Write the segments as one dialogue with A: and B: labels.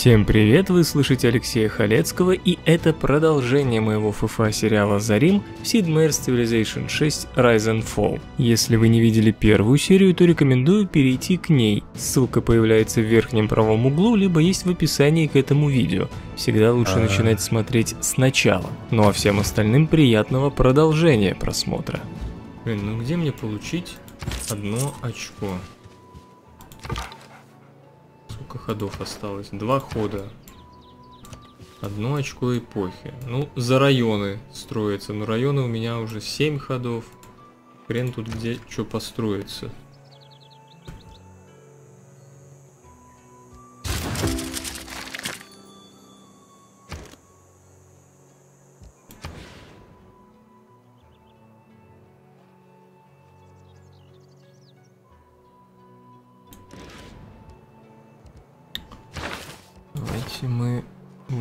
A: Всем привет, вы слышите Алексея Халецкого, и это продолжение моего ФФА сериала «Зарим» Sid Meier's Civilization 6 Rise and Fall. Если вы не видели первую серию, то рекомендую перейти к ней. Ссылка появляется в верхнем правом углу, либо есть в описании к этому видео. Всегда лучше
B: А.
A: начинать смотреть сначала. Ну а всем остальным приятного продолжения просмотра. Блин, ну где мне получить одно очко? Сколько ходов осталось? Два хода. Одно очко эпохи. Ну, за районы строится. Но районы у меня уже 7 ходов. Хрен тут где что построится.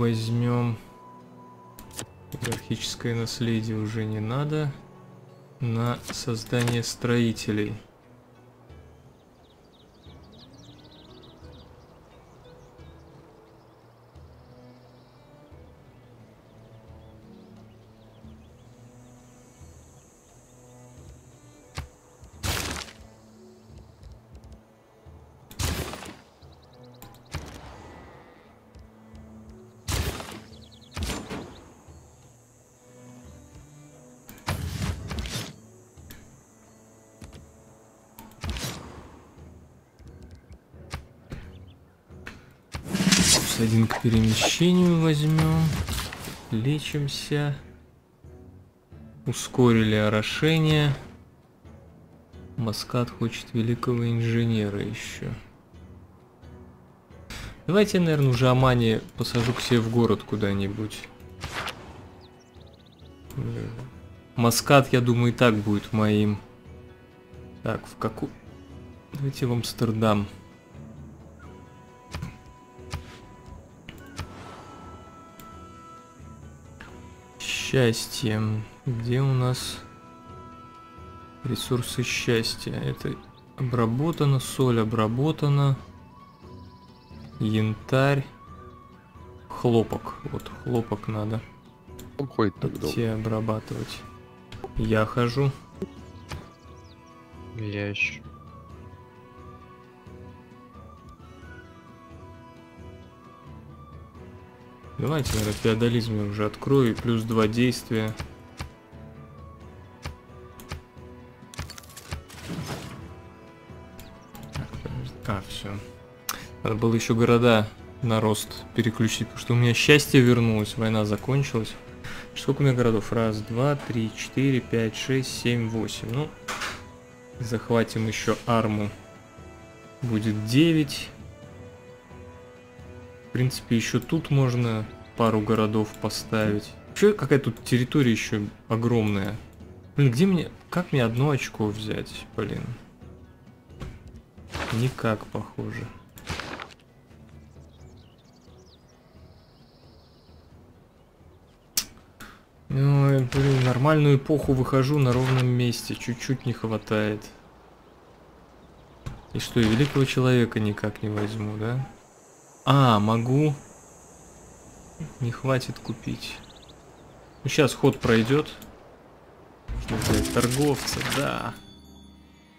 A: Возьмем иерархическое наследие уже не надо на создание строителей. Перемещению возьмем. Лечимся. Ускорили орошение. Маскат хочет великого инженера еще. Давайте, наверное, уже Амани посажу к себе в город куда-нибудь. Маскат, я думаю, и так будет моим. Так, в какую... Давайте в Амстердам. Счастье. Где у нас ресурсы счастья? Это обработано, соль обработана, янтарь, хлопок. Вот хлопок надо
B: Он ходит так долго.
A: идти обрабатывать. Я хожу.
B: Я еще.
A: Давайте, наверное, феодализм я уже открою. Плюс два действия. А, все. Надо было еще города на рост переключить, потому что у меня счастье вернулось, война закончилась. Сколько у меня городов? Раз, два, три, четыре, пять, шесть, семь, восемь. Ну, захватим еще арму. Будет 9. Принципе, еще тут можно пару городов поставить. Вообще, какая тут территория еще огромная. Блин, где мне... Как мне одно очко взять, блин? Никак, похоже. Ой, блин, нормальную эпоху выхожу на ровном месте. Чуть-чуть не хватает. И что, и великого человека никак не возьму, да? А, могу. Не хватит купить. Ну, сейчас ход пройдет. Взять торговца, да.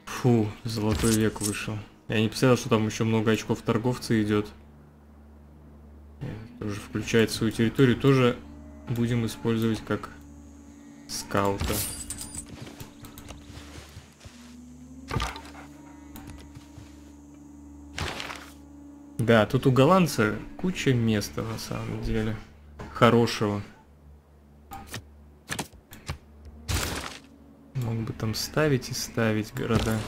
A: Фу, золотой век вышел. Я не представлял, что там еще много очков торговца идет. Э, Тоже включает свою территорию. Тоже будем использовать как скаута. Да, тут у голландца куча места на самом деле. Хорошего. Мог бы там ставить и ставить города.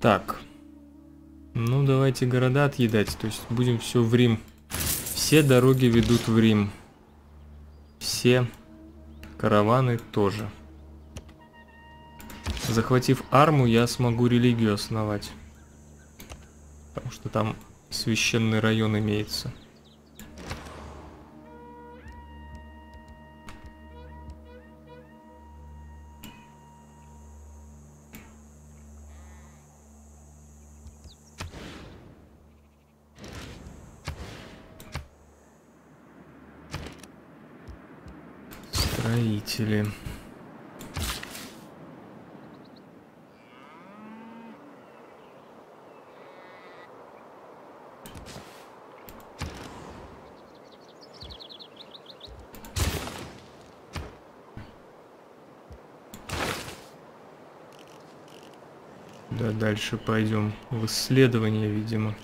A: Так. Ну, давайте города отъедать. То есть будем все в Рим. Все дороги ведут в Рим. Все караваны тоже. Захватив арму, я смогу религию основать. Потому что там священный район имеется. Строители. Дальше пойдем в исследование, видимо.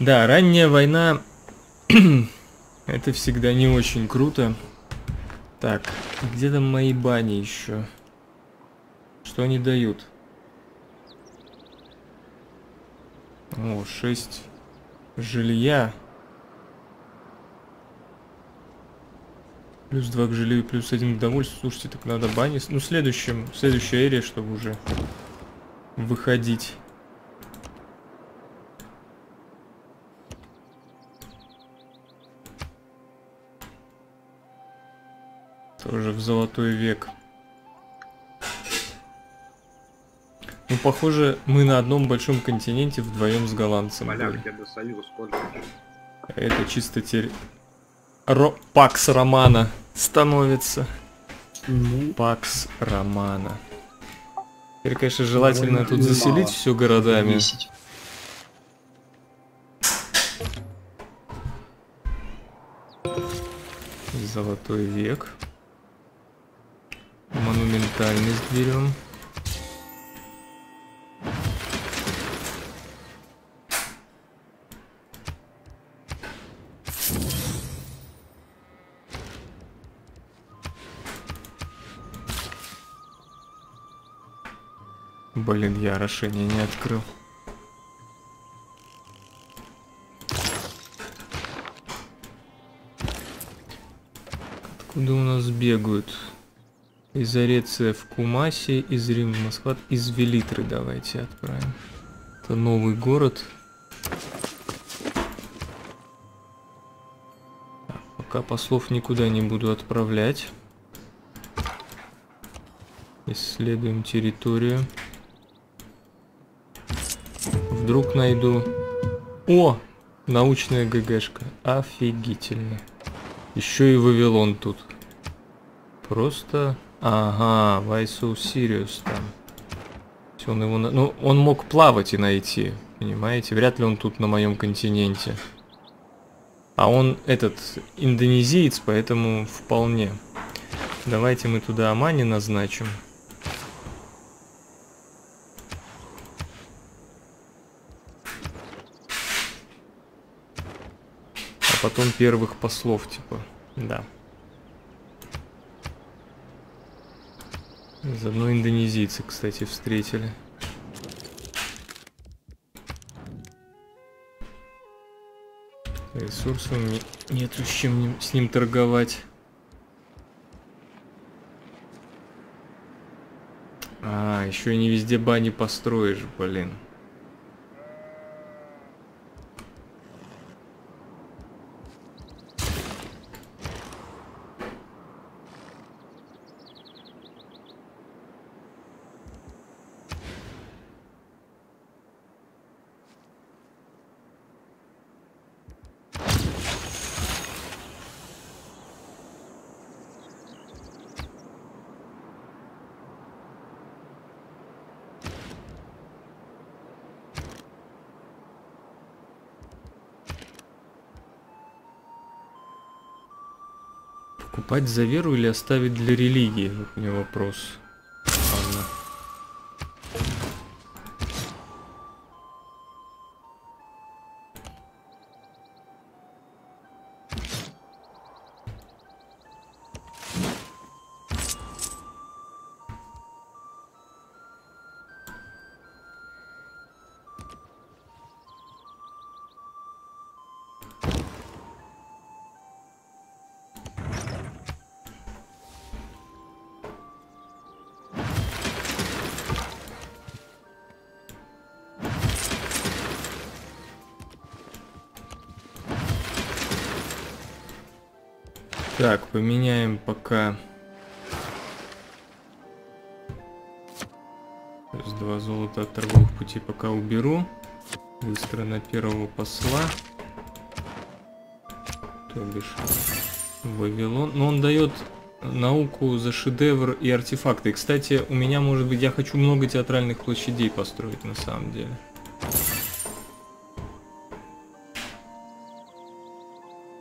A: Да, ранняя война это всегда не очень круто. Так, где там мои бани еще? Что они дают? О, 6 жилья. Плюс 2 к жилью, плюс 1 к довольству. Слушайте, так надо бани. Ну, в следующем, следующая эрия, чтобы уже выходить. Тоже в золотой век. Ну, похоже, мы на одном большом континенте вдвоем с голландцем.
C: Поляк,
A: были.
C: тебе союз сколько?
A: Это чисто теперь Ро... Пакс Романа становится. Пакс Романа. Теперь, конечно, желательно
D: Довольно
A: тут заселить все городами.
D: 10.
A: Золотой век. Монументальность берем. Блин, я орошение не открыл. Откуда у нас бегают? Из Ореция в Кумасе, из Рима в Москва, из Велитры давайте отправим. Это новый город. Так, пока послов никуда не буду отправлять. Исследуем территорию. Вдруг найду... О! Научная ГГшка. Офигительно. Еще и Вавилон тут. Просто... Ага, so serious там. Он его... на- Ну, он мог плавать и найти, понимаете? Вряд ли он тут на моем континенте. А он этот индонезиец, поэтому вполне. Давайте мы туда Амани назначим. А потом первых послов, типа. Да. Заодно индонезийцы, кстати, встретили. Ресурсов не, нету с чем с ним торговать. А, еще и не везде бани построишь, блин. Покупать за веру или оставить для религии? Вот у меня вопрос. Пока уберу. Быстро на первого посла. То бишь Вавилон. Но он дает науку за шедевр и артефакты. Кстати, у меня, может быть, я хочу много театральных площадей построить на самом деле.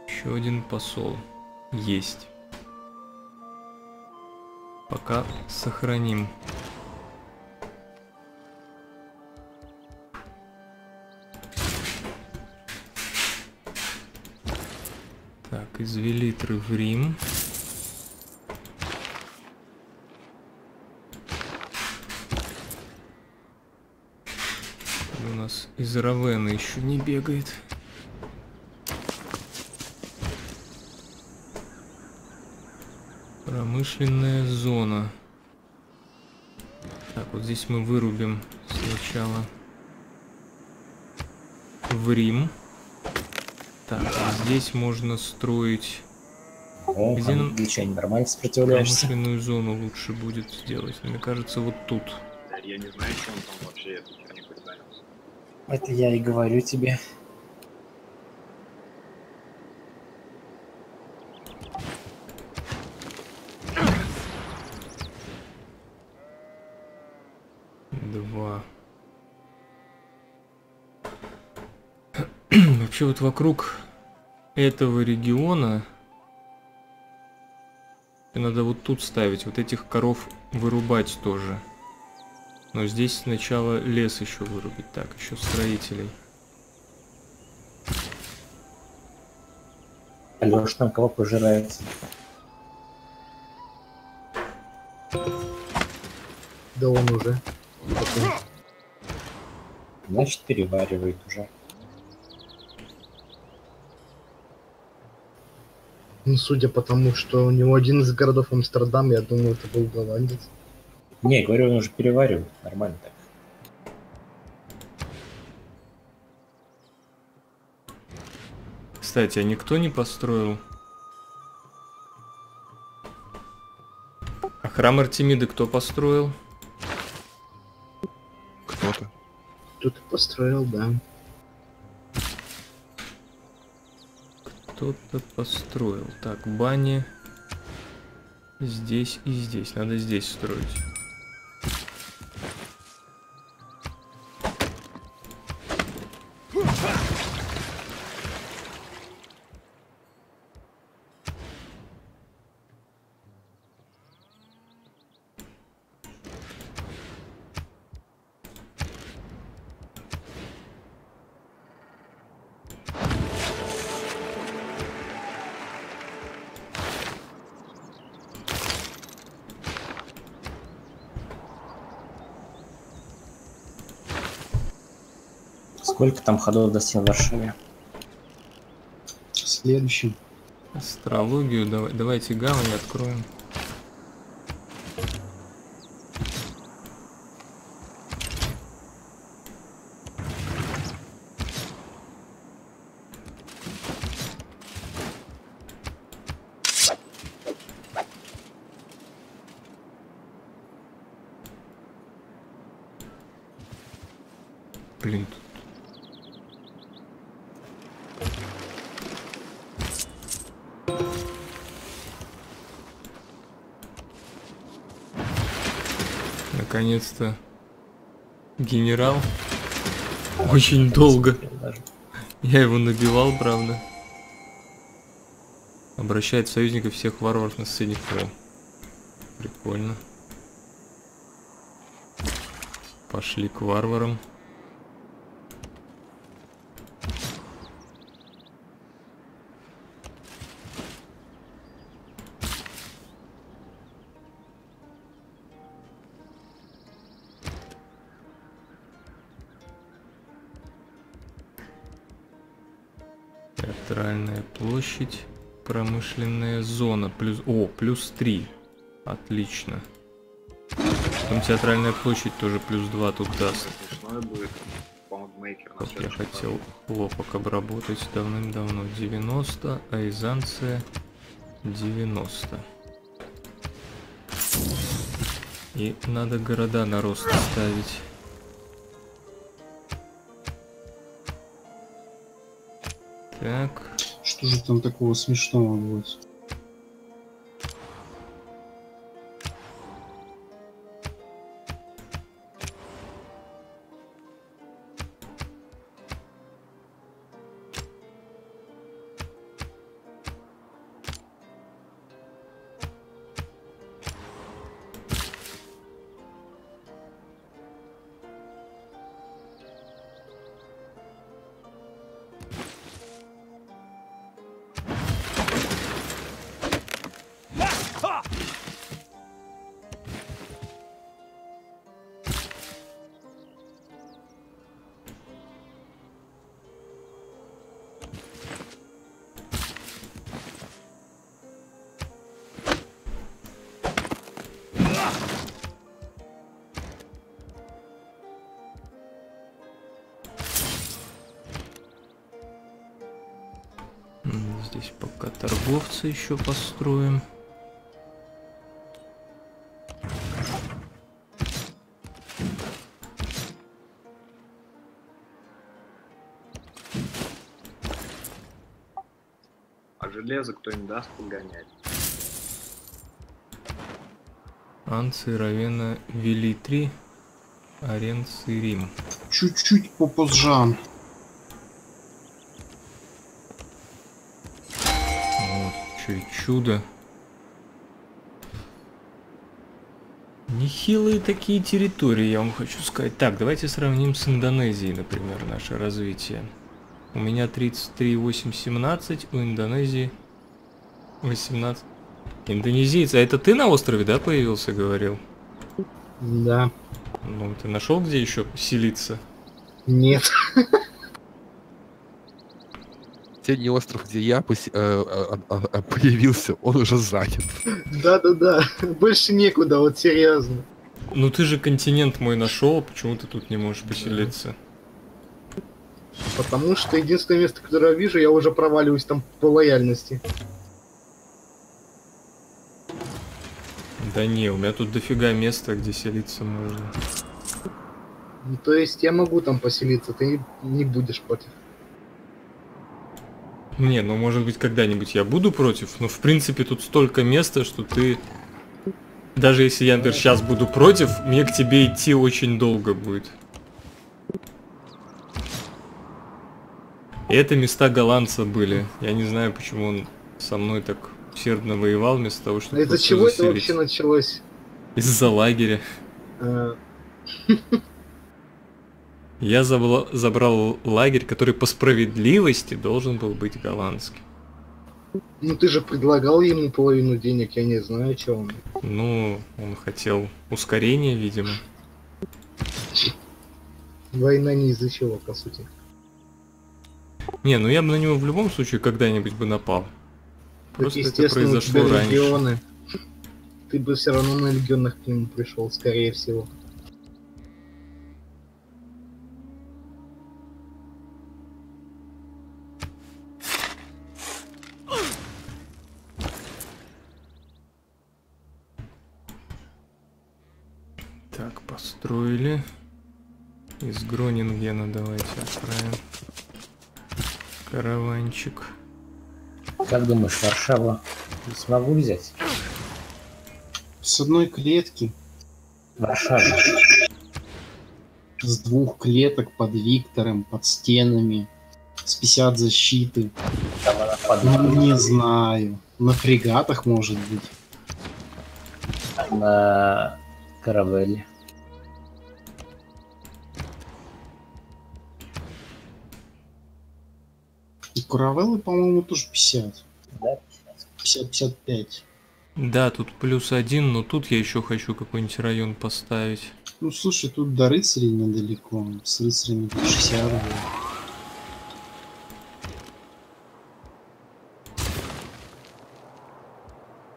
A: Еще один посол. Есть. Пока сохраним. Из Велитры в Рим. У нас из Равена еще не бегает. Промышленная зона. Так, вот здесь мы вырубим сначала в Рим. Так, а здесь можно строить...
C: О,
A: Где нам-
C: англичане нормально сопротивляешься.
A: Промышленную зону лучше будет сделать. Мне кажется, вот тут.
D: Я не знаю, что он там вообще херней занялся.
C: Это я и говорю тебе.
A: Два. Вообще вот вокруг этого региона надо вот тут ставить, вот этих коров вырубать тоже. Но здесь сначала лес еще вырубить. Так, еще строителей.
C: Алёш там кого пожирает.
E: Да он уже.
C: Значит, переваривает уже.
E: Ну, судя по тому, что у него один из городов Амстердам, я думаю, это был голландец.
C: Не, говорю, он уже переваривает. Нормально так.
A: Кстати, а никто не построил? А храм Артемиды кто построил?
B: Кто-то.
E: Тут и построил, да.
A: Кто-то построил. Так, бани. Здесь и здесь. Надо здесь строить.
C: Сколько там ходов до стен в Варшаве?
E: Следующий.
A: Астрологию. Давай, давайте гавань откроем. Наконец-то генерал. Очень долго. Я его набивал, правда. Обращает союзников всех варваров на соседних О, Прикольно. Пошли к варварам. промышленная зона. Плюс... О, плюс 3. Отлично. Потом театральная площадь тоже плюс 2 тут даст. Как я хотел хлопок обработать давным-давно. 90, Айзанция Изанция 90. И надо города на рост ставить. Так.
F: Что же там такого смешного будет?
A: Торговца еще построим.
D: А железо кто-нибудь даст погонять?
A: Анци, Равена, Велитри, Аренц и Рим.
F: Чуть-чуть попозжан.
A: Вот, что и чудо. Нехилые такие территории, я вам хочу сказать. Так, давайте сравним с Индонезией, например, наше развитие. У меня 33,817, у Индонезии 18. Индонезийцы, а это ты на острове, да, появился, говорил?
E: Да.
A: Ну, ты нашел, где еще селиться?
E: Нет.
B: Последний остров, где я посе- э, э, э, э, появился, он уже занят.
E: Да-да-да. Больше некуда, вот серьезно.
A: Ну ты же континент мой нашел, почему ты тут не можешь поселиться?
E: Потому что единственное место, которое я вижу, я уже проваливаюсь там по лояльности.
A: Да не, у меня тут дофига места, где селиться можно.
E: Ну, То есть я могу там поселиться, ты не будешь против.
A: Не, ну может быть когда-нибудь я буду против, но в принципе тут столько места, что ты... Даже если я, например, сейчас буду против, мне к тебе идти очень долго будет. И это места голландца были. Я не знаю, почему он со мной так усердно воевал, вместо того, чтобы
E: А Из-за чего это
A: заселить.
E: вообще началось?
A: Из-за лагеря. Я забла- забрал лагерь, который по справедливости должен был быть голландским.
E: Ну ты же предлагал ему половину денег, я не знаю, что он.
A: Ну, он хотел ускорения, видимо.
E: Война не из-за чего, по сути.
A: Не, ну я бы на него в любом случае когда-нибудь бы напал.
E: Так,
A: Просто это
E: естественно, у
A: произошло раньше.
E: легионы. Ты бы все равно на легионах к нему пришел, скорее всего.
A: Так, построили. Из Гронингена давайте отправим. Караванчик.
C: Как думаешь, Варшаву смогу взять?
F: С одной клетки,
C: Варшава.
F: с двух клеток под Виктором, под стенами, с 50 защиты.
C: Там она
F: Ну, не знаю. На фрегатах, может быть.
C: на каравелле.
F: И Куравеллы, по-моему, тоже 50.
C: Да?
F: 50-55.
A: Да, тут плюс один, но тут я еще хочу какой-нибудь район поставить.
F: Ну, слушай, тут до рыцарей недалеко. С рыцарями 60 было.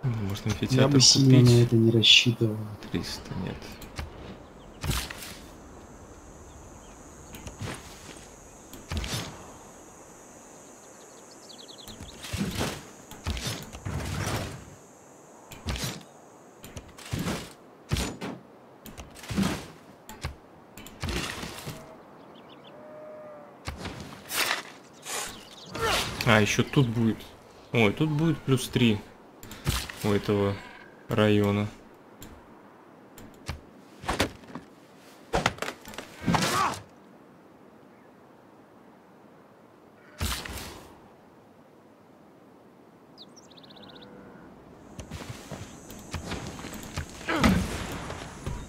A: Может,
F: Я бы сильно на это не рассчитывал.
A: 300, нет. Еще тут будет. Ой, тут будет плюс 3 у этого района.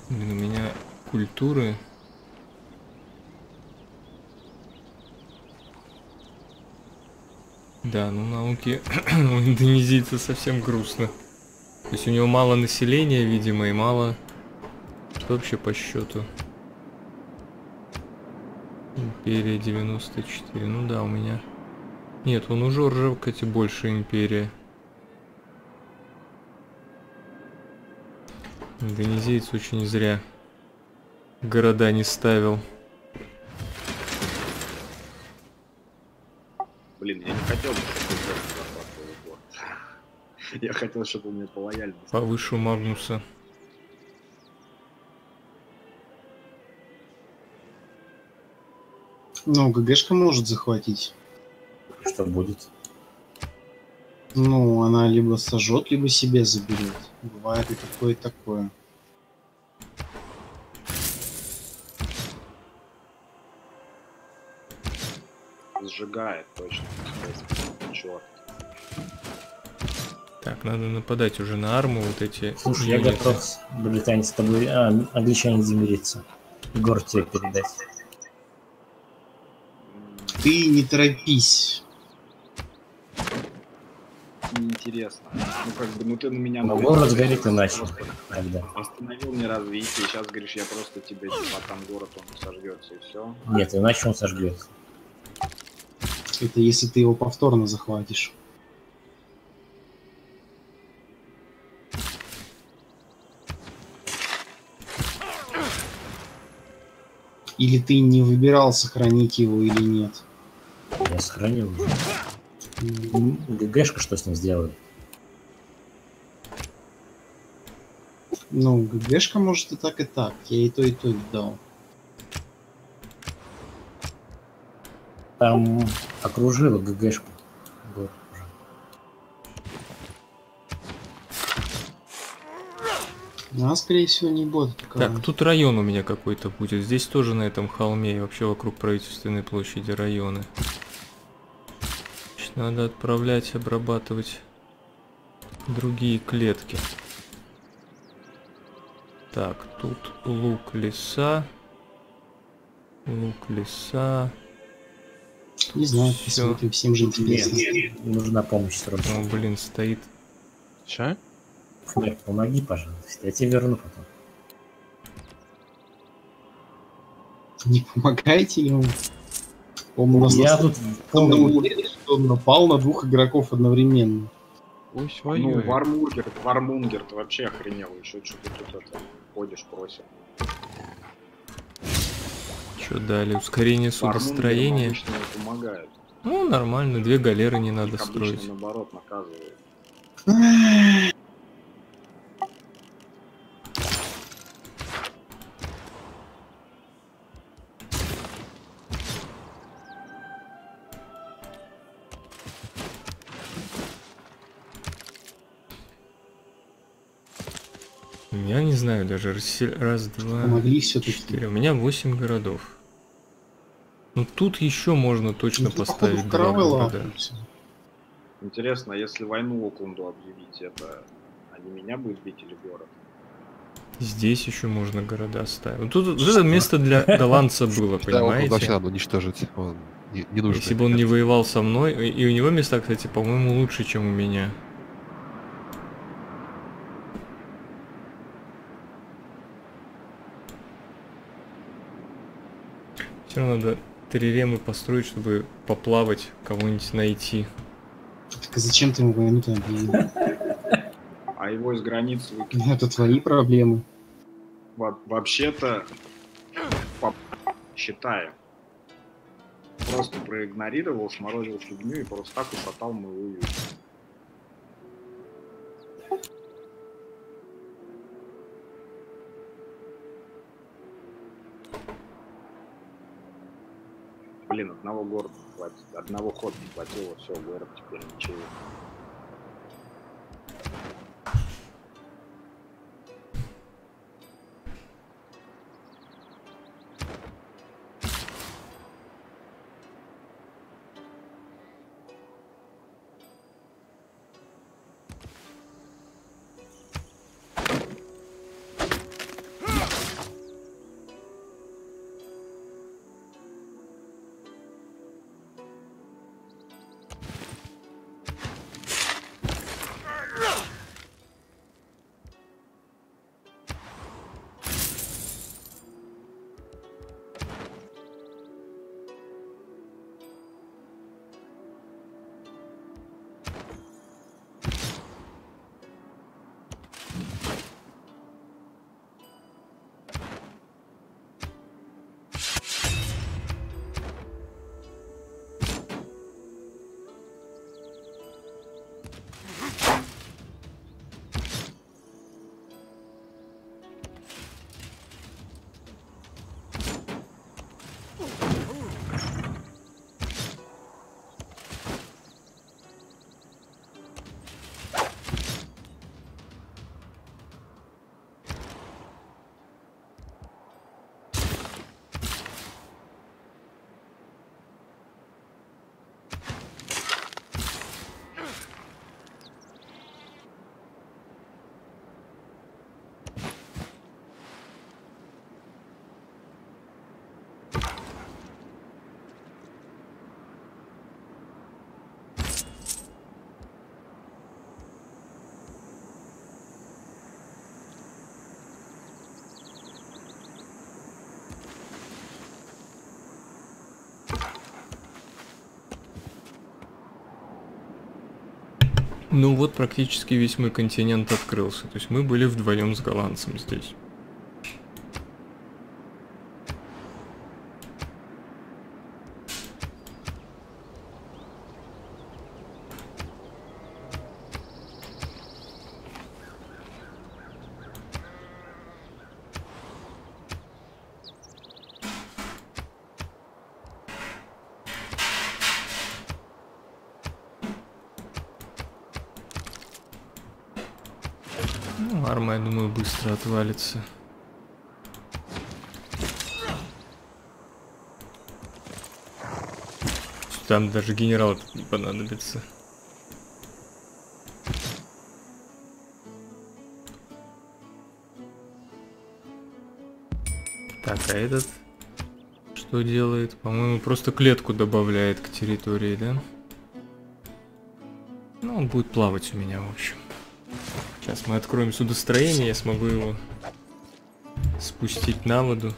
A: Блин, у меня культуры Да, ну науки у индонезийца совсем грустно. То есть у него мало населения, видимо, и мало... Что вообще по счету? Империя 94. Ну да, у меня... Нет, он уже кстати, больше империя. Индонезиец очень зря города не ставил.
D: Блин, я не хотел, бы, чтобы город захватывал город. Я хотел, чтобы у меня по лояльности.
A: Повыше у Магнуса.
F: Ну, ГГшка может захватить.
C: Что будет?
F: Ну, она либо сожжет, либо себе заберет. Бывает и такое, и такое.
D: Сжигает точно. Черт.
A: Так, надо нападать уже на арму, вот эти...
C: Слушай, я готов, британец, с тобой, а, англичане замириться. Город тебе передать.
F: Ты не торопись.
D: Неинтересно. Ну как бы, ну ты на меня...
C: Но город сгорит иначе. Тогда.
D: Остановил мне развитие, сейчас говоришь, я просто тебе, типа, там город, он сожгется и все.
C: Нет, иначе он сожгется.
F: Это если ты его повторно захватишь. Или ты не выбирал, сохранить его или нет?
C: Я сохранил ГГшка что с ним сделает?
F: Ну, ГГшка может и так, и так. Я и то, и то дал.
C: Там окружила ГГшку.
F: Она, скорее всего, не будет.
A: Так, тут район у меня какой-то будет. Здесь тоже на этом холме и вообще вокруг правительственной площади районы. Значит, надо отправлять, обрабатывать другие клетки. Так, тут лук, леса. Лук, леса.
F: Не знаю,
A: Всё.
F: посмотрим, всем же интересно.
C: Нет, нужна помощь срочно.
A: О, блин, стоит.
B: Ща?
C: Смерть, помоги, пожалуйста. Я тебе верну потом.
F: Не помогаете ли ему? Он у нас
C: Я тут
F: уверен, что он напал на двух игроков одновременно.
B: Ой,
D: Ну,
B: ой,
D: Вармунгер, Вармунгер, ты вообще охренел, еще что-то тут это, ходишь, просишь.
A: Что дали? Ускорение судостроения.
D: помогают.
A: Ну, нормально, две галеры не надо строить.
D: наоборот, наказывают.
A: Я не знаю даже. Раз, два,
F: Помогли все-таки.
A: четыре. У меня восемь городов. Ну тут еще можно точно
F: Ну, походу,
A: поставить
F: в
A: два города.
D: Интересно, а если войну Окленду объявить, это они меня будут бить или город?
A: Здесь еще можно города ставить. Вот тут вот это место для голландца было,
B: Да, он вообще
A: понимаете?
B: надо уничтожить. Он не, не нужен.
A: Если бы он не воевал со мной, и у него места, кстати, по-моему, лучше, чем у меня. Все равно надо триремы построить, чтобы поплавать, кого-нибудь найти.
F: Так а зачем ты ему войну-то объявил?
D: А его из границ выкинуть?
F: Это твои проблемы.
D: Во- Вообще-то, по- считаю, просто проигнорировал, сморозил фигню и просто так ушатал мою юг. Блин, одного города не хватит. Одного хода не хватило, все, город теперь ничего.
A: Ну вот практически весь мой континент открылся. То есть мы были вдвоем с голландцем здесь. Ну, арма, я думаю, быстро отвалится. Там даже генерал не понадобится. Так, а этот что делает? По-моему, просто клетку добавляет к территории, да? Ну, он будет плавать у меня, в общем. Сейчас мы откроем судостроение, я смогу его спустить на воду.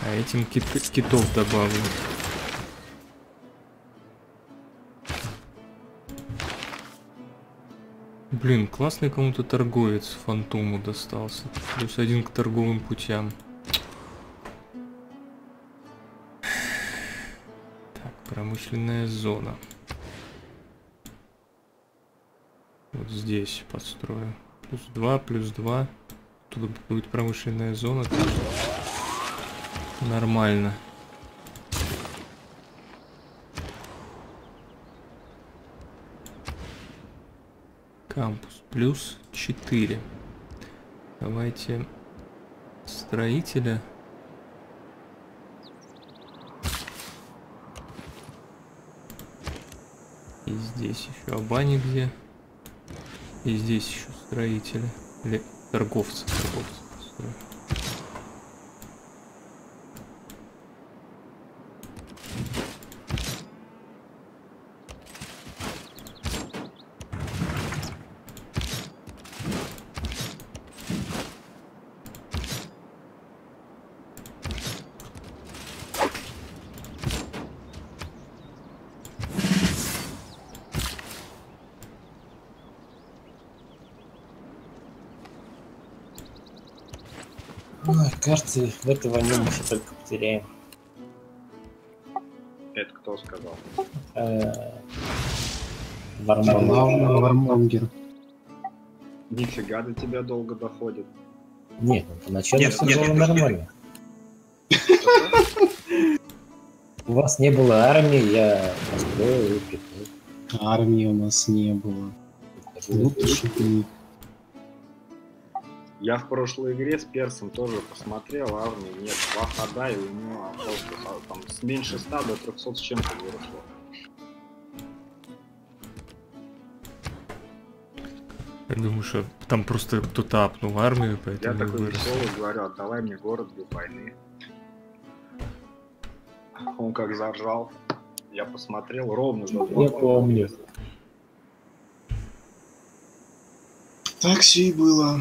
A: А этим кит китов добавлю. Блин, классный кому-то торговец фантому достался. Плюс один к торговым путям. Так, промышленная зона. Вот здесь построю. Плюс 2, плюс 2. Тут будет промышленная зона. Нормально. Кампус плюс 4. Давайте строителя. И здесь еще Абани где. И здесь еще строителя. Или торговца. торговца
C: карты в этой войне мы все только потеряем.
D: Это кто сказал?
C: Э,
F: вармонгер.
D: Нифига до тебя долго доходит.
C: Нет, ну, по началу
D: Нет,
C: все было нормально. У вас не было армии, я построил и.
F: Армии у нас не было. Ты шутник.
D: Я в прошлой игре с персом тоже посмотрел, а армии нет. Два хода, и у него просто там с меньше 100 до 300 с чем-то выросло.
A: Я думаю, что там просто кто-то апнул армию,
D: Я
A: поэтому и
D: такой
A: вырос.
D: веселый говорю, отдавай мне город для войны. Он как заржал. Я посмотрел ровно за два
C: Я помню.
F: Так все и было.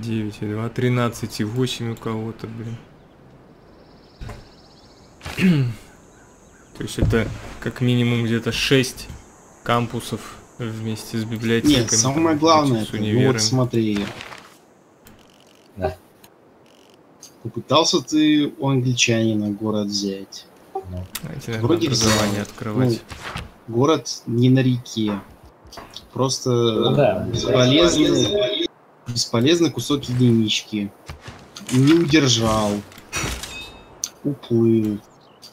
A: 9 и 2, 13 и 8 у кого-то, блин. То есть это как минимум где-то 6 кампусов вместе с библиотеками.
F: Нет, самое главное, это, ну вот смотри.
C: Да.
F: Попытался ты у англичанина город взять.
C: Ну,
A: надо
F: вроде
A: образование
F: взял.
A: открывать.
F: Город не на реке. Просто
C: Ну да.
F: бесполезный, бесполезный кусок единички. Не удержал. Уплыл.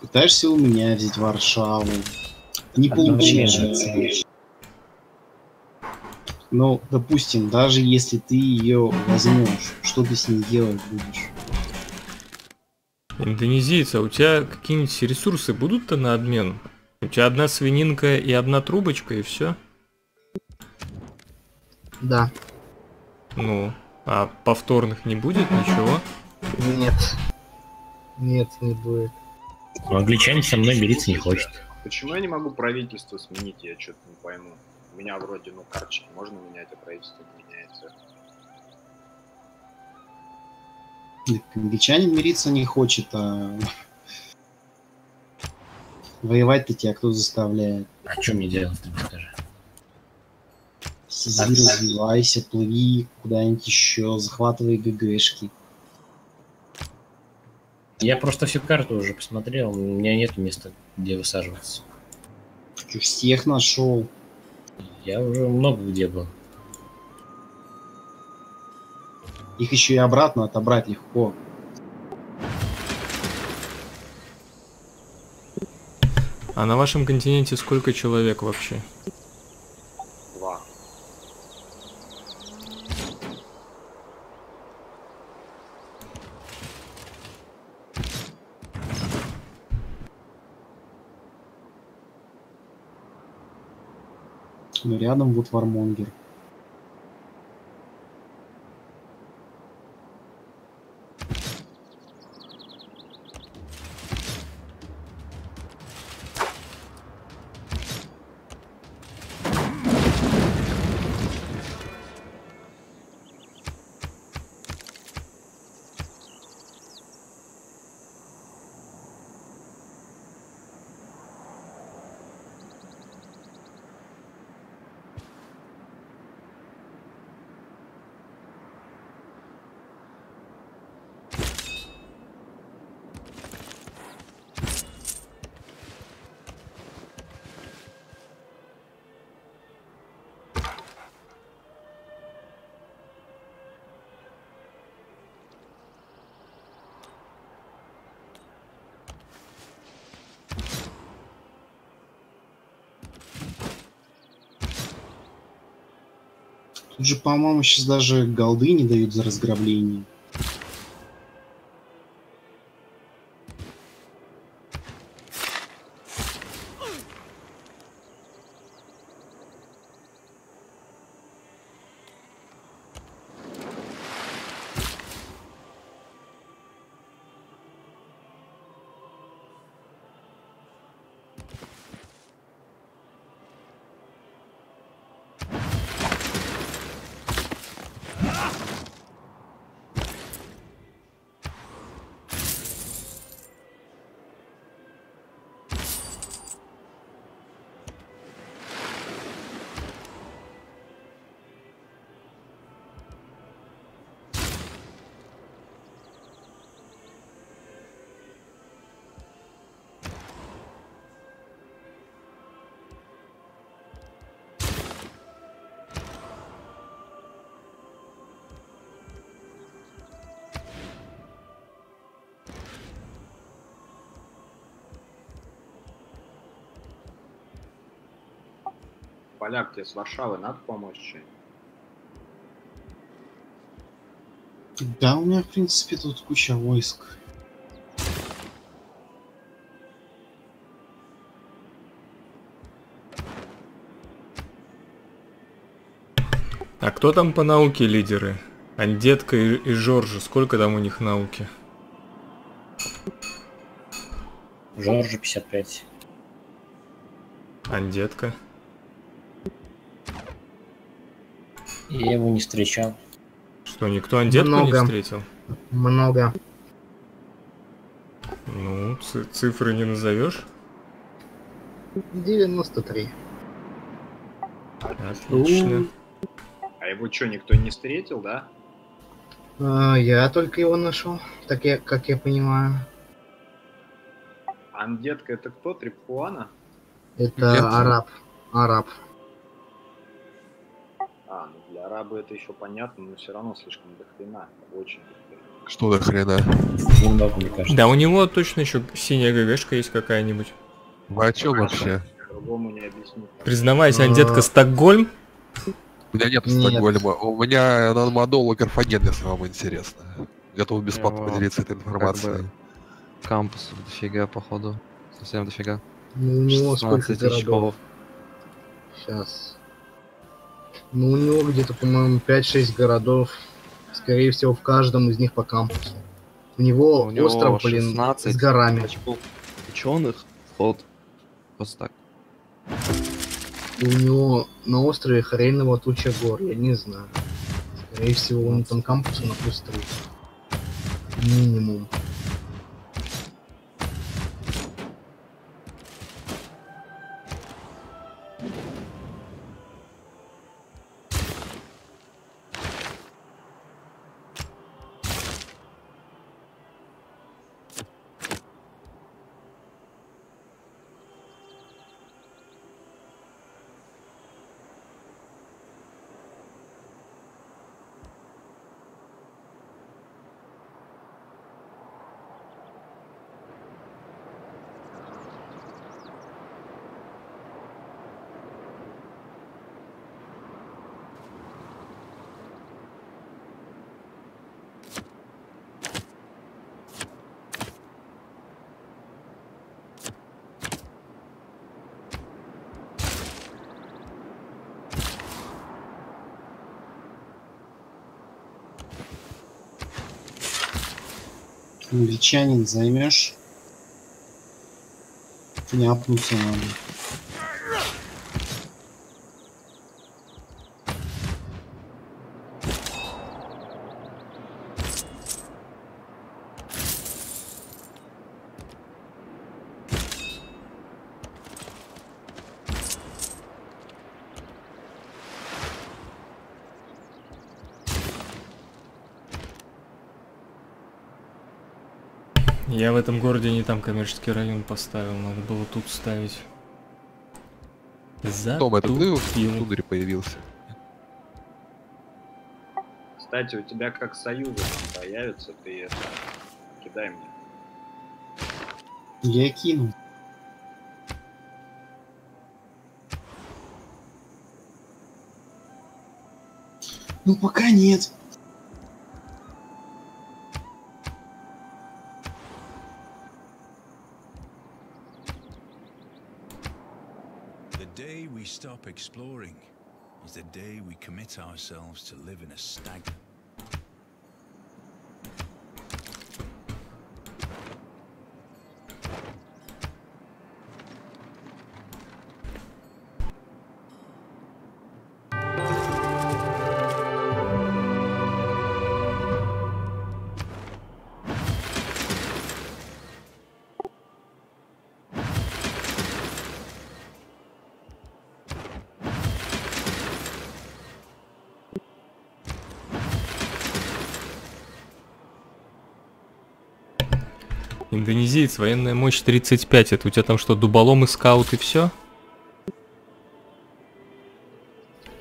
F: Пытаешься у меня взять Варшаву. Не получается. Ну, допустим, даже если ты ее возьмешь, что ты с ней делать будешь?
A: Индонезийцы, а у тебя какие-нибудь ресурсы будут-то на обмен? У тебя одна свининка и одна трубочка, и все?
E: Да.
A: Ну, а повторных не будет ничего?
E: Нет. Нет, не будет.
C: Но англичанин со мной мириться не хочет.
D: Почему я не могу правительство сменить, я что-то не пойму. У меня вроде, ну, карточки можно менять, а правительство не меняется.
F: Так, Англичанин мириться не хочет, а воевать-то тебя кто заставляет?
C: А что мне делать, ты мне скажи?
F: Сиди, развивайся, плыви куда-нибудь еще, захватывай ГГшки.
C: Я просто всю карту уже посмотрел, у меня нет места, где высаживаться.
F: Чё, Всех нашел.
C: Я уже много где был.
F: Их еще и обратно отобрать легко.
A: А на вашем континенте сколько человек вообще?
F: Рядом вот Вармонгер. Тут же, по-моему, сейчас даже голды не дают за разграбление.
D: Поляк, тебе с Варшавы надо помочь что
F: Да, у меня, в принципе, тут куча войск.
A: А кто там по науке лидеры? Андетка и, и Жоржи, сколько там у них науки?
C: Жоржа 55.
A: Андетка.
C: Я его не встречал.
A: Что, никто андетку
E: Много.
A: не встретил?
E: Много.
A: Ну, ци- цифры не назовешь?
E: 93.
A: Отлично.
D: А его что, никто не встретил, да?
E: А, я только его нашел, так я, как я понимаю.
D: Андетка это кто? Трипуана?
E: Это
B: Нет.
E: араб. Араб.
D: А, ну араба это еще понятно, но все равно слишком до хрена. Очень до хрена.
B: Что до хрена?
C: Немного, мне кажется.
A: Да, у него точно еще синяя ГГшка есть какая-нибудь.
B: Вы о чем вообще?
D: Другому не объяснить.
A: Признавайся,
E: А.
A: андетка Стокгольм?
B: У меня нет. Стокгольма. У меня наномодола Карфаген, если вам интересно. Готов бесплатно
G: Его
B: поделиться этой информацией.
G: Кампусов дофига, походу. Совсем дофига.
E: Ну, у него сколько
G: 16 тысяч.
E: Сейчас. Ну, у него где-то, по-моему, 5-6 городов. Скорее всего, в каждом из них по кампусу. У него,
G: У него
E: остров, блин,
G: 16
E: с горами.
G: очков ученых. Вот. Просто так.
E: И у него на острове хреново туча гор, я не знаю. Скорее всего, он там кампуса на плюс 3. Минимум.
F: Англичанин займешь? Не апнуться надо.
A: Я в этом городе не там коммерческий район поставил, надо было тут ставить.
B: Том, это ты в. Тундре появился?
D: Кстати, у тебя как союзы там появится, ты это кидай мне.
F: Я кину. Ну пока нет.
H: Commit ourselves to live in a stagnant.
A: Индонезиец, военная мощь 35. Это у тебя там что, дуболом и скаут и все?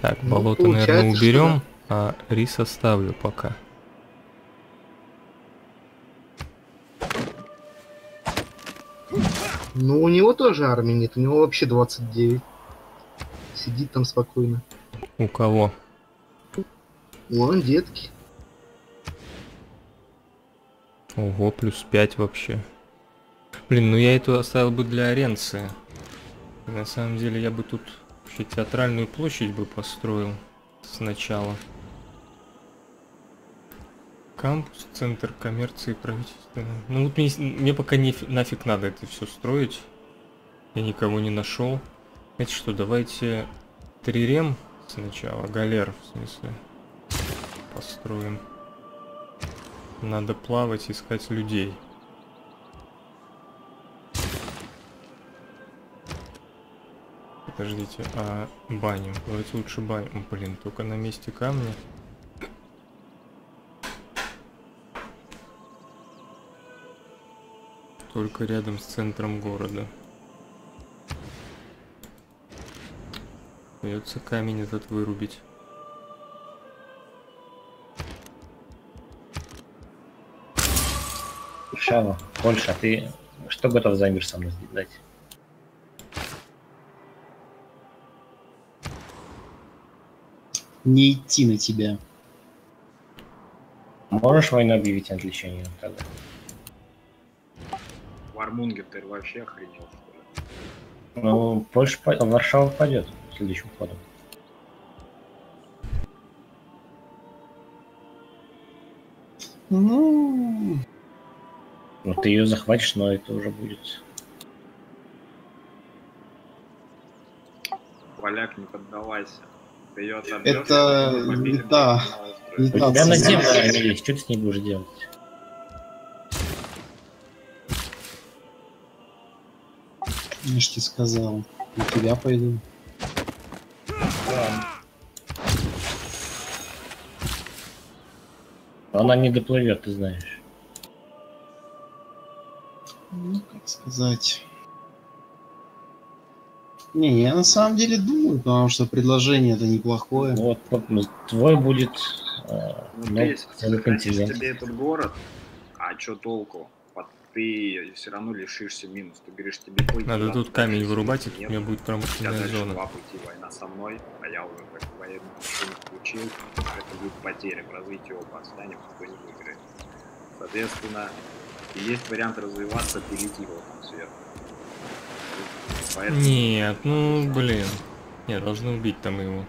A: Так,
E: Ну,
A: болото, наверное, уберем, а рис оставлю пока.
E: Ну, у него тоже армии нет, у него вообще 29. Сидит там спокойно.
A: У кого?
E: Вон, детки.
A: Ого, плюс 5 вообще. Блин, ну я эту оставил бы для аренции. На самом деле я бы тут вообще театральную площадь бы построил сначала. Кампус, центр коммерции, правительства. Ну вот мне, мне пока не, фи- нафиг надо это все строить. Я никого не нашел. Знаете что, давайте трирем сначала, галер в смысле, построим. Надо плавать, искать людей. Подождите, а баню? Давайте лучше баню. Блин, только на месте камня. Только рядом с центром города. Придется камень этот вырубить.
C: Шава, Польша, ты что готов за мир со мной дать?
F: Не идти на тебя.
C: Можешь войну объявить отвлечение тогда?
D: Вармунгер, ты вообще охренел, что ли?
C: Ну, Польша, по- Варшава пойдет следующим ходом.
F: Ну,
C: Ну, ты ее захватишь, но это уже будет...
D: Поляк, не поддавайся. Ты ее отобьешь,
F: Это не та- не
C: У
F: та
C: тебя на земле они есть, что ты с ней будешь делать?
F: Я ж тебе сказал. На тебя пойду.
C: Она не доплывет, ты знаешь.
F: Как сказать. Не, я на самом деле думаю, потому что предложение это неплохое.
C: Вот, вот, ну, твой будет э,
D: Ну,
C: ну,
D: тебе этот город, а чё толку? Ты все равно лишишься минус. Ты говоришь, тебе плыть
A: Надо тут камень вырубать, и тут у меня будет промышленная зона.
D: два пути война со мной, а я уже военную машину получил. Это будет потеря. В развитии оба отстанем, кто не выиграет. Соответственно, есть вариант развиваться, пилить его там сверху. Поэтому
A: Нет, ну блин. Не, должны убить там его.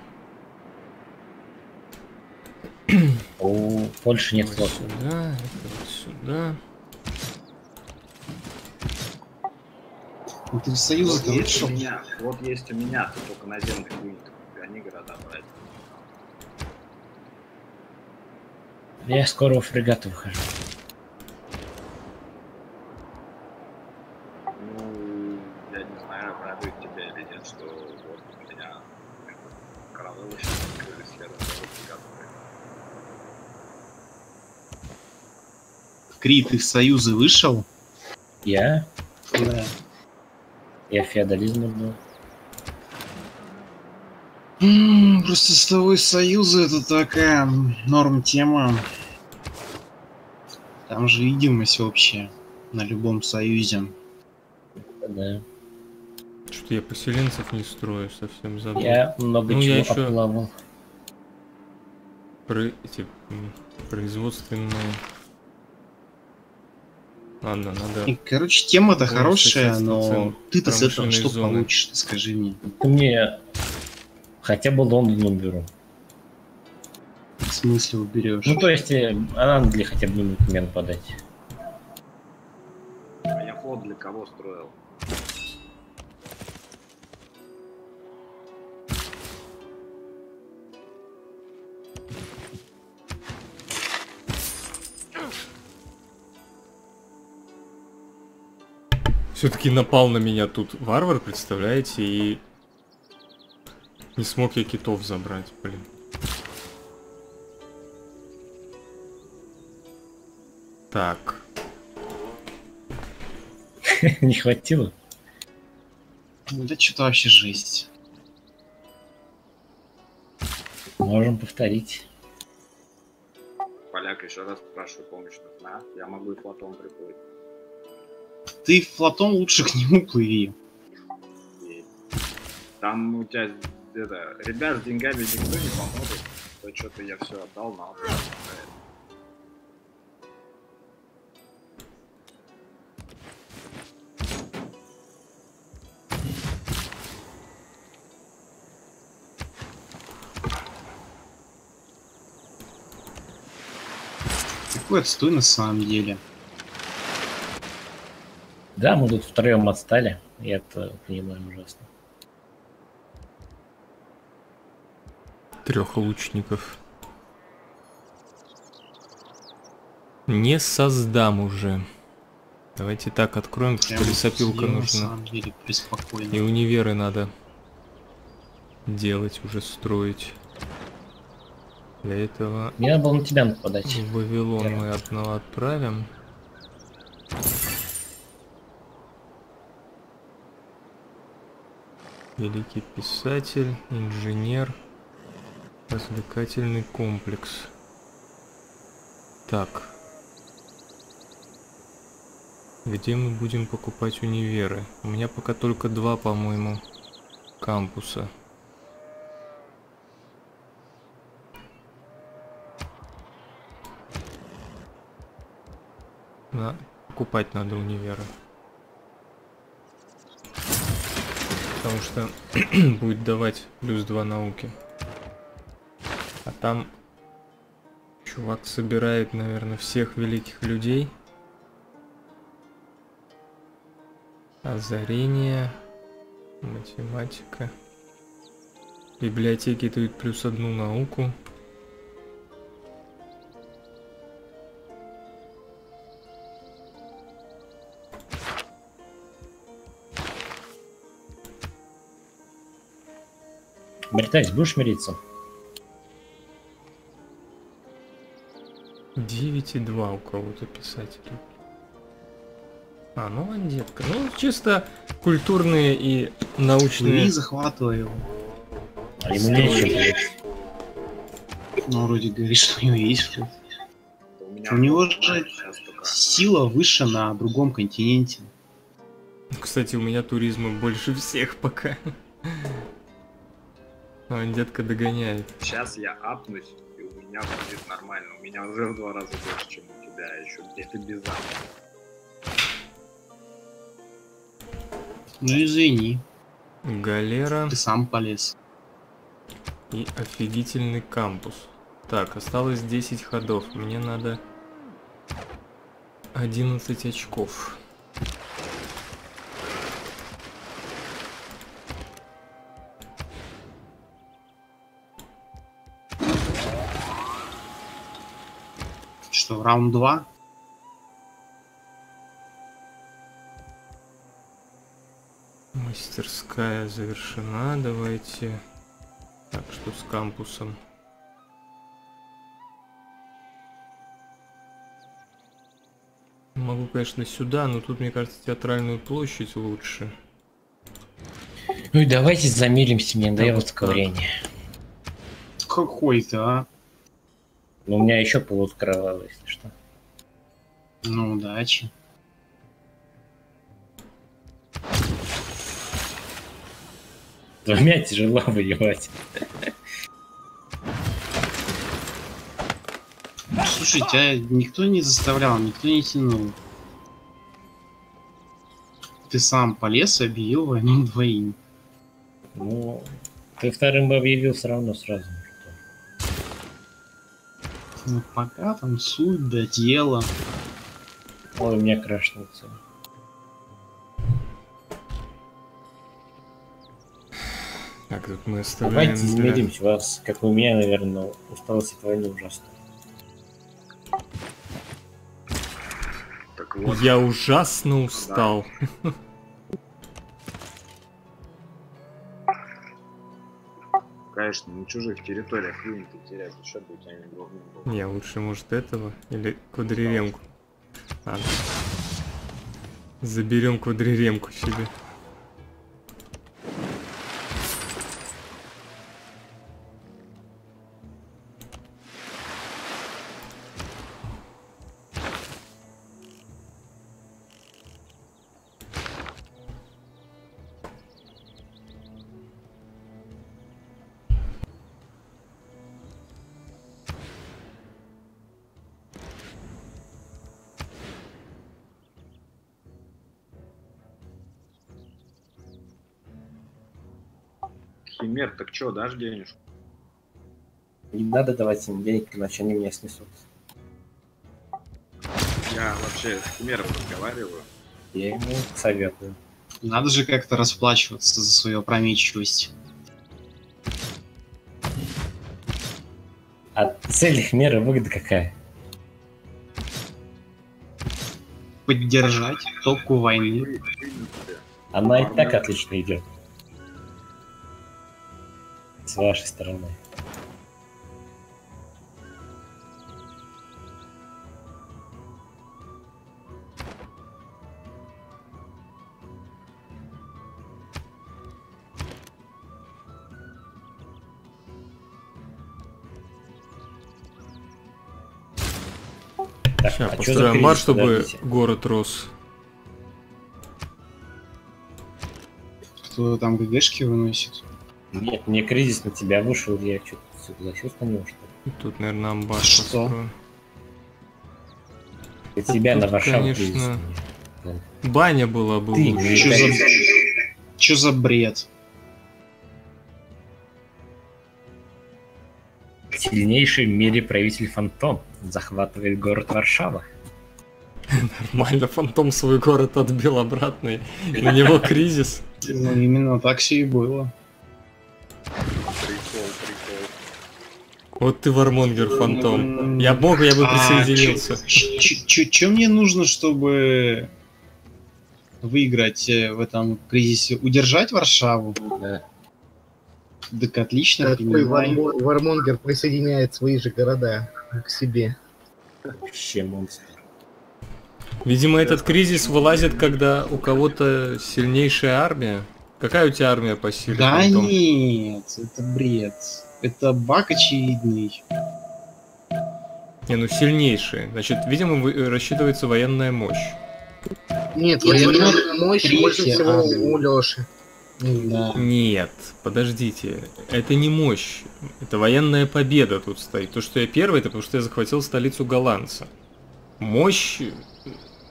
C: У Польши нет
A: Вот
C: флота.
A: сюда, это вот сюда.
F: Ты из Союза
D: Вот есть у меня, вот есть у меня, ты только наземных юнитов, они города брать.
C: Я скоро у фрегата выхожу.
D: Ну, я не знаю, радует тебя или нет, что вот у меня каравеллы сейчас открыли следом за фрегатом.
F: Кри, ты из Союза вышел?
C: Я?
F: Да.
C: Я феодализм был.
F: М, Просто с тобой Союза это такая норм тема. Там же видимость общая на любом союзе.
C: Да.
A: Что-то я поселенцев не строю, совсем забыл.
C: Я много
A: Ну,
C: чего
A: я
C: оплавал.
A: Про эти производственные. Ладно, надо.
F: И, короче, тема-то хорошая, но ты-то с этого что
A: зоны.
F: получишь, скажи мне.
C: Ты мне хотя бы Лондон уберу.
F: В смысле уберешь?
C: Ну, то есть, э, а надо ли хотя бы документ подать?
D: А я флот для кого строил?
A: Все-таки напал на меня тут варвар, представляете, и не смог я китов забрать, блин. Так,
C: Не хватило?
F: Ну, Это что-то вообще жесть.
C: Можем повторить.
D: Поляк еще раз спрашиваю, помощь нужна? Я могу и флотом приплыть.
F: Ты флотом лучше к нему плыви.
D: Там у тебя это, ребят, с деньгами никто не поможет. То что-то я все отдал на.
F: Какой отстой на самом деле.
C: Да, мы тут втроем отстали. Я это понимаю ужасно.
A: Трех лучников. Не создам уже. Давайте так откроем, потому что
F: Прям
A: лесопилка нужна.
F: самом деле, преспокойно.
A: И универы надо делать, уже строить. Для этого
C: Мне надо было на тебя нападать.
A: в Вавилон мы одного отправим. Великий писатель, инженер, развлекательный комплекс. Так. Где мы будем покупать универы? У меня пока только два, по-моему, кампуса. На, покупать надо универы. Потому что будет давать плюс 2 науки. А там чувак собирает, наверное, всех великих людей. Озарение, математика. Библиотеки дают плюс одну науку.
C: Британец, будешь мириться?
A: 9,2 у кого-то писателей. А, ну он детка. Ну, чисто культурные и научные.
F: Плыви, захватывай его.
C: А ему нечего будет.
F: Ну, вроде говорит, что у него есть что
D: У, меня
F: У него же Сила выше на другом континенте.
A: Кстати, у меня туризма больше всех пока. А он детка догоняет.
D: Сейчас я апнусь, и у меня будет нормально. У меня уже в два раза больше, чем у тебя. а Еще это без апа.
F: Ну извини,
A: Галера
F: ты сам полез.
A: и офигительный кампус. Так, осталось 10 ходов. Мне надо 11 очков.
F: Что, раунд 2?
A: Мастерская завершена. Давайте. Так, что с кампусом? Могу, конечно, сюда, но тут, мне кажется, театральную площадь лучше.
C: Ну и давайте замиримся, мне надоело
A: вот
C: сковырение.
F: Какой ты, а?
C: Но у меня еще полут кровавый, если что.
F: Ну, удачи.
C: Двумя тяжело воевать.
F: Слушай, тебя никто не заставлял, никто не тянул. Ты сам полез и объявил войну двоим.
C: Ну, ты вторым бы объявил все равно сразу.
F: Ну, пока там суть до дела.
C: Ой, у меня крашнулся.
A: Так, тут мы оставляем...
C: Давайте
A: для-
C: замиримся. У вас, как у меня, наверное, усталость от войны ужасная.
D: Так вот,
A: Я ужасно устал.
D: конечно, на чужих территориях хрень-то терять, еще бы у тебя не было. не было.
A: Не, лучше, может, этого? Или квадриремку? Ладно. Заберем квадриремку себе.
D: Чё, дашь денежку?
C: Не надо давать им денег, иначе они меня снесут.
D: Я вообще с Химером разговариваю.
C: Я ему советую.
F: Надо же как-то расплачиваться за свою опрометчивость.
C: А цель их меры выгода какая?
F: Поддержать топку войны.
C: Она и так отлично идет. С вашей стороны. Так,
A: Сейчас
C: а
A: построим бар, чтобы
C: подождите?
A: город рос.
F: Кто там ГГшки выносит.
C: Нет, мне кризис на тебя вышел, я что-то согласился на него, что ли?
A: Тут, наверное, амбар
F: Что?
A: построю.
C: И тебя
A: тут,
C: на Варшаву
A: конечно,
C: кризис.
A: Баня была бы
C: Ты,
A: лучше.
F: Чё за... Чё за бред?
C: Сильнейший в мире правитель Фантом захватывает город Варшава.
A: Нормально, фантом свой город отбил обратно. и На него кризис.
F: Ну, именно так все и было.
A: Вот ты вармонгер фантом. Я мог, я бы
F: А,
A: присоединился.
F: чё мне нужно, чтобы выиграть э, в этом кризисе? Удержать Варшаву?
C: Да.
F: Так отлично,
E: Такой вармонгер присоединяет свои же города к себе.
C: Вообще монстр.
A: Видимо, этот кризис вылазит, когда у кого-то сильнейшая армия. Какая у тебя армия по силе?
F: Да
A: Фантом?
F: нет, это бред. Это баг очевидный.
A: Не, ну сильнейшая. Значит, видимо, вы- э, рассчитывается военная мощь.
E: Нет, военная мощь больше всего
F: армия.
E: у Лёши.
F: Да.
A: Нет, подождите. Это не мощь. Это военная победа тут стоит. То, что я первый, это потому что я захватил столицу голландца. Мощь...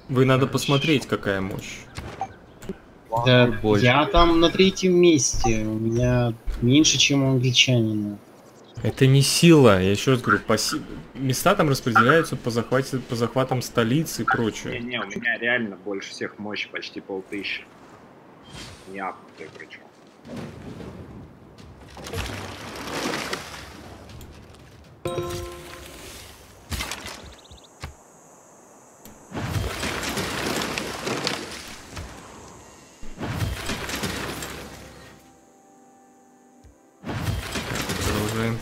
A: Вы надо посмотреть, какая мощь.
F: Да,
G: больше.
F: я там на третьем месте. У меня меньше, чем у англичанина.
A: Это не сила, я еще раз говорю, по си- места там распределяются по, захвате, по захватам столицы и прочее.
D: Не-не, у меня реально больше всех мощи, почти. Не апнутые причем.
A: Продолжаем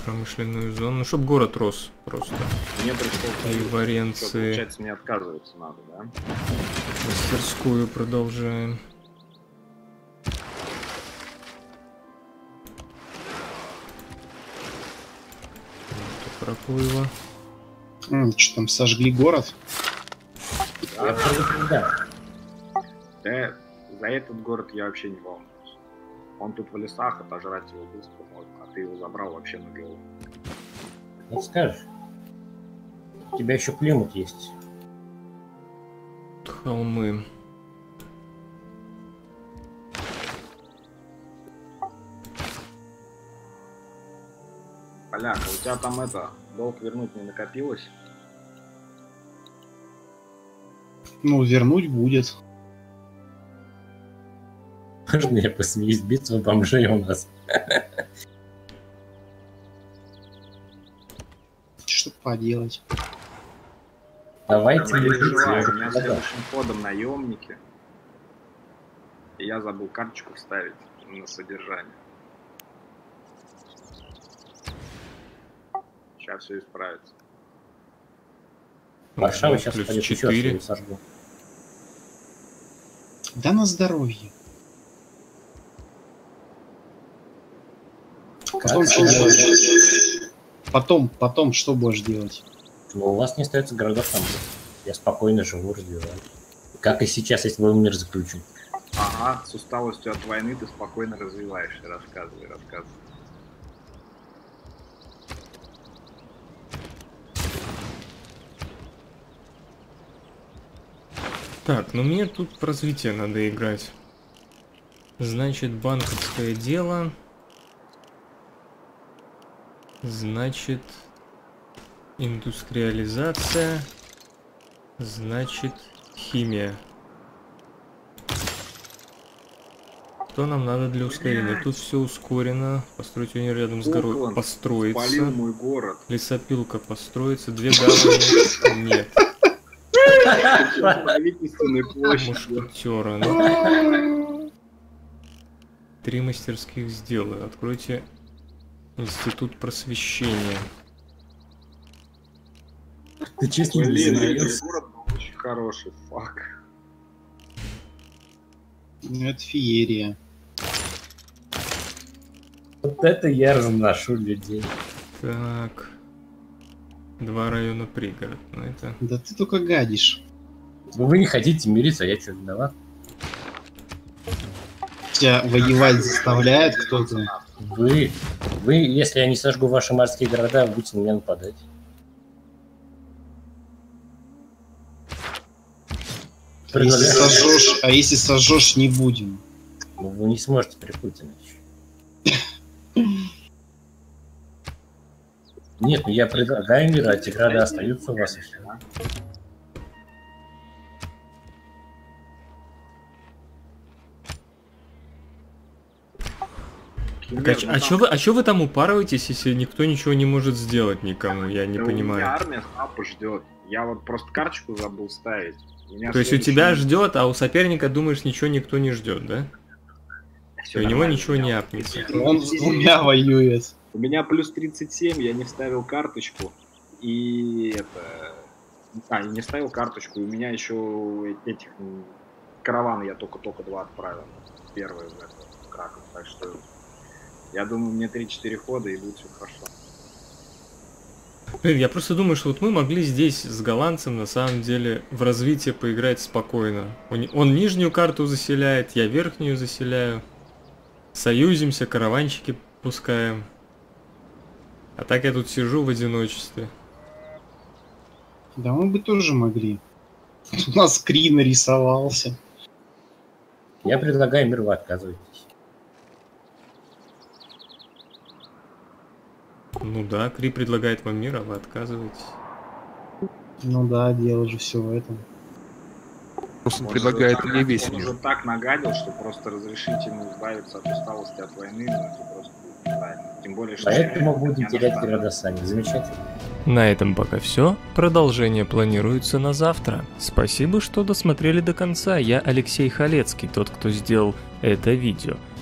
A: промышленную зону, ну, чтобы город рос просто.
D: Мне пришло
A: И
D: Что,
A: варенцы,
D: получается, мне отказываться надо, да?
A: мастерскую продолжаем. Проплыло.
F: что там, сожгли город?
C: Я предупреждаю.
D: Да, за этот город я вообще не волнуюсь. Он тут в лесах, отожрать его быстро можно, а ты его забрал вообще на голову.
C: Ну скажешь. У тебя еще климат есть.
A: Холмы.
D: Поляк, а у тебя там это, долг вернуть не накопилось?
F: Ну, вернуть будет.
C: Можно я посмеюсь? Битва бомжей у нас.
F: Что поделать?
C: Давайте биться,
D: у меня следующим ходом наемники. И я забыл карточку вставить на содержание. Сейчас все исправится.
C: Варшава
A: Вот,
C: сейчас
A: плюс
C: пойдет еще
A: 4.
C: раз сожгу.
F: Да на здоровье. Потом,
C: Как?
F: что будешь? потом, потом что будешь делать?
C: Но у вас не остается городов там. Я спокойно живу, развиваюсь. Как и сейчас, если бы мир заключен.
D: Ага, с усталостью от войны ты спокойно развиваешься. Рассказывай, рассказывай.
A: Так, ну мне тут в развитие надо играть. Значит, банковское дело. Значит, индустриализация. Значит, химия. Что нам надо для ускорения? Тут все ускорено. Построить универ рядом с горой.
D: Спалил мой город.
A: Лесопилка построится. Две гавани. Нет. Мушкетера. ну. Три мастерских сделаю. Откройте институт просвещения.
C: Ты честно не
D: Блин, а этот город был очень хороший. Фак.
F: Ну, это феерия.
C: Вот это я разношу людей.
A: Так. Два района пригород. Ну это...
F: Да ты только гадишь.
C: Ну, Вы не хотите мириться, а я что, виноват?
F: Тебя воевать заставляет кто-то.
C: Вы, вы, если я не сожгу ваши морские города, будете на меня нападать.
F: А если сожжешь, а если сожжешь, не будем.
C: Ну, Вы не сможете прикрыть иначе. Нет, ну я предлагаю мир, а эти города остаются у вас и все.
A: Так, а, ч- а чё вы, а чё вы там упарываетесь, если никто ничего не может сделать никому? Я не
D: Да У меня
A: понимаю.
D: армия снапа ждет. Я вот просто карточку забыл ставить. Меня
A: То есть у тебя ждет, а у соперника, думаешь, ничего никто не ждет, да?
D: Всё
A: И у него ничего не апнется.
F: Он с двумя воюет.
D: У меня плюс 37, я не вставил карточку. И это... А, не вставил карточку. и У меня еще этих м, караваны я только-только два отправил. Первый в, это, в Краков. Так что я думаю, мне 3-4 хода и будет все хорошо.
A: Блин, я просто думаю, что вот мы могли здесь с голландцем на самом деле в развитие поиграть спокойно. Он, он нижнюю карту заселяет, я верхнюю заселяю. Союзимся, караванчики пускаем. А так я тут сижу в одиночестве.
F: Да мы бы тоже могли. У нас Кри нарисовался.
C: Я предлагаю мир, вы
A: Ну да, Кри предлагает вам мир, а вы отказываетесь.
F: Ну да, дело же все в этом.
B: Просто он
D: Он
B: предлагает мне весь
D: Он
B: мир.
D: уже так нагадил, что просто разрешить ему избавиться от усталости от войны, ну, это просто будет неправильно. Тем более, что...
C: Поэтому
D: меня
C: будем терять города сами. Замечательно.
A: На этом пока все. Продолжение планируется на завтра. Спасибо, что досмотрели до конца. Я Алексей Халецкий, тот, кто сделал это видео.